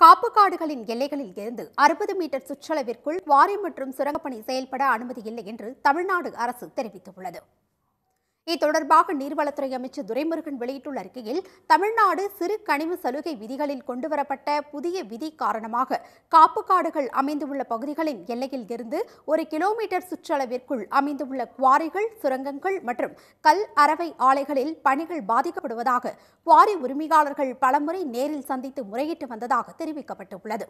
காப்பு காடுகளின் எல்லைகளில் இருந்து அறுபது மீட்டர் சுற்றளவிற்குள் குவாரி மற்றும் சுரங்கப்பணி செயல்பட அனுமதி இல்லை என்று தமிழ்நாடு அரசு தெரிவித்துள்ளது. இத்தொடர்பாக நீர்வளத்துறை அமைச்சர் துரைமுருகன் வெளியிட்டுள்ள அறிக்கையில் தமிழ்நாடு சிறு கனிம சலுகை விதிகளில் கொண்டுவரப்பட்ட புதிய விதி காரணமாக காப்பு காடுகள் அமைந்துள்ள பகுதிகளின் எல்லையில் இருந்து ஒரு கிலோமீட்டர் சுற்றளவிற்குள் அமைந்துள்ள குவாரிகள் சுரங்கங்கள் மற்றும் கல் அரவை ஆலைகளில் பணிகள் பாதிக்கப்படுவதாக குவாரி உரிமையாளர்கள் பலமுறை நேரில் சந்தித்து முறையிட்டு வந்ததாக தெரிவிக்கப்பட்டுள்ளது.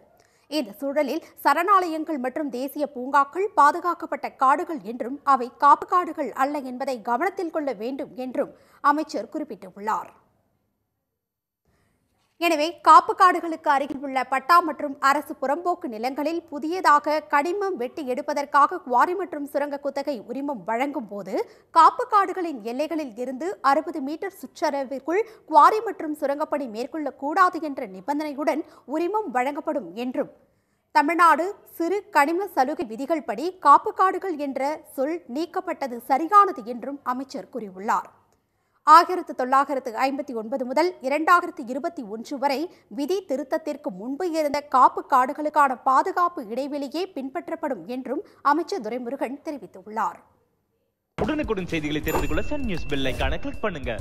இந்த சூழலில் சரணாலயங்கள் மற்றும் தேசிய பூங்காக்கள் பாதுகாக்கப்பட்ட காடுகள் என்றும் அவை காப்பு காடுகள் அல்ல என்பதை கவனத்தில் கொள்ள வேண்டும் என்றும் அமைச்சர் குறிப்பிட்டுள்ளார். எனவே காப்பு காடுகளுக்கு அருகில் உள்ள பட்டா மற்றும் அரசு புறம்போக்கு நிலங்களில் புதியதாக கனிமம் வெட்டி எடுப்பதற்காக குவாரி மற்றும் சுரங்க குத்தகை உரிமம் வழங்கும் போது காப்பு காடுகளின் எல்லைகளில் இருந்து அறுபது மீட்டர் சுற்றளவிற்குள் குவாரி மற்றும் சுரங்கப்பணி மேற்கொள்ளக்கூடாது என்ற நிபந்தனையுடன் உரிமம் வழங்கப்படும் என்றும். தமிழ்நாடு சிறு கனிம சலுகை விதிகள் படி காப்பு காடுகள் என்ற சொல் நீக்கப்பட்டது சரியானது என்றும் அமைச்சர் கூறியுள்ளார். ஆயிரத்து தொள்ளாயிரத்து ஐம்பத்தி ஒன்பது முதல் இரண்டாயிரத்து இருபத்தி ஒன்று வரை விதி திருத்தத்திற்கு முன்பு இருந்த காப்பு காடுகளுக்கான பாதுகாப்பு இடைவெளியே பின்பற்றப்படும் என்றும் அமைச்சர் துரைமுருகன் தெரிவித்துள்ளார். உடனுக்குடன் செய்திகளை தெரிந்து கொள்ள சன் நியூஸ் பெல் கிளிக் பண்ணுங்க.